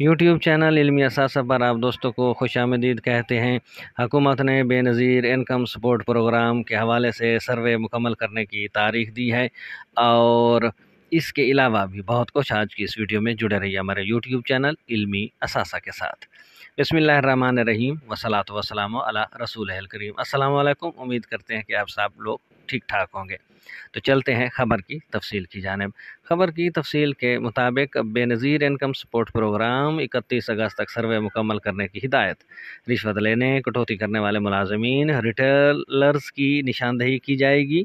YouTube channel علمی اثاثہ پر آپ دوستوں کو خوش آمدید کہتے ہیں۔ حکومت نے بے نظیر انکم سپورٹ پروگرام کے حوالے سے سروے مکمل کرنے کی تاریخ دی ہے اور اس کے علاوہ بھی بہت کچھ آج کی اس ویڈیو میں جڑے رہی ہمارے یوٹیوب چینل علمی اثاثہ کے ساتھ۔ بسم اللہ الرحمن الرحیم۔ وصلاۃ وسلام علی رسول کریم السلام علیکم۔ امید کرتے ہیں کہ آپ سب لوگ ٹھیک ٹھاک ہوں گے۔ تو چلتے ہیں خبر کی تفصیل کی جانب۔ خبر کی تفصیل کے مطابق بے نظیر انکم سپورٹ پروگرام اکتیس اگست تک سروے مکمل کرنے کی ہدایت۔ رشوت لینے، کٹوتی کرنے والے ملازمین، ریٹیلرز کی نشاندہی کی جائے گی۔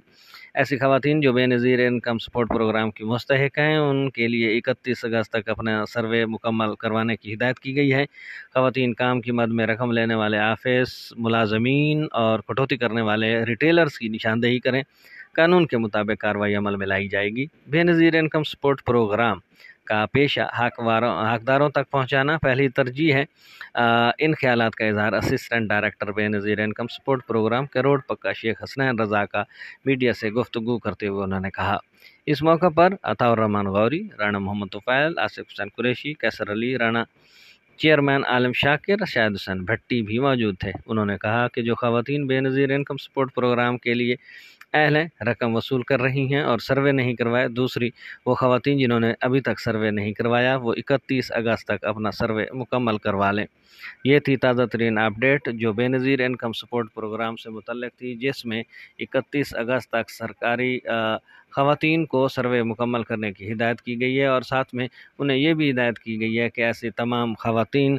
ایسی خواتین جو بے نظیر انکم سپورٹ پروگرام کی مستحق ہیں، ان کے لیے اکتیس اگست تک اپنا سروے مکمل کروانے کی ہدایت کی گئی ہے۔ خواتین کام کی مد میں رقم لینے والے آفیس، ملازمین اور کٹوتی کرنے والے ریٹیلرز کی نشاندہی کریں۔ قانون کے مطابق کارروائی عمل میں لائی جائے گی۔ بے نظیر انکم سپورٹ پروگرام کا پیشہ حقداروں تک پہنچانا پہلی ترجیح ہے۔ ان خیالات کا Izhar assistant director Benazir income support programme crore پکا شیخ حسنین رضا کا میڈیا سے گفتگو کرتے ہوئے انہوں نے کہا۔ اس موقع پر عطا الرحمن غوری، رانا محمد طفیل، آصف حسین قریشی کیسر علی، رانا چیئرمین عالم شاکر شاہد حسین بھٹی بھی موجود تھے۔ انہوں نے کہا کہ جو خواتین بے نظیر انکم سپورٹ پروگرام کے لیے اہل ہیں، رقم وصول کر رہی ہیں اور سروے نہیں کروائے دوسری، وہ خواتین جنہوں نے ابھی تک سروے نہیں کروایا، وہ اکتیس اگست تک اپنا سروے مکمل کروا لیں۔ یہ تھی تازہ ترین اپڈیٹ جو بے نظیر انکم سپورٹ پروگرام سے متعلق تھی، جس میں اکتیس اگست تک سرکاری خواتین کو سروے مکمل کرنے کی ہدایت کی گئی ہے۔ اور ساتھ میں انہیں یہ بھی ہدایت کی گئی ہے کہ ایسے تمام خواتین خواتین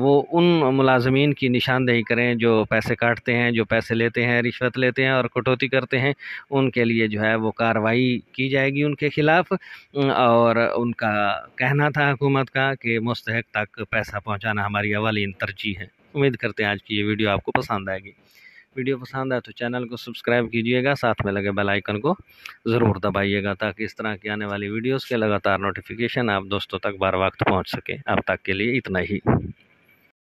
وہ ان ملازمین کی نشاندہی کریں جو پیسے کاٹتے ہیں، جو پیسے لیتے ہیں، رشوت لیتے ہیں اور کٹوتی کرتے ہیں، ان کے لیے جو ہے وہ کارروائی کی جائے گی ان کے خلاف۔ اور ان کا کہنا تھا حکومت کا کہ مستحق تک پیسہ پہنچانا ہماری اولین ترجیح ہے۔ امید کرتے ہیں آج کی یہ ویڈیو آپ کو پسند آئے گی۔ ویڈیو پسند آئے تو چینل کو سبسکرائب کیجیے گا، ساتھ میں لگے بیل آئیکن کو ضرور دبائیے گا تاکہ اس طرح کی آنے والی ویڈیوز کے لگاتار نوٹیفیکیشن آپ دوستوں تک بار وقت پہنچ سکے۔ اب تک کے لیے اتنا ہی۔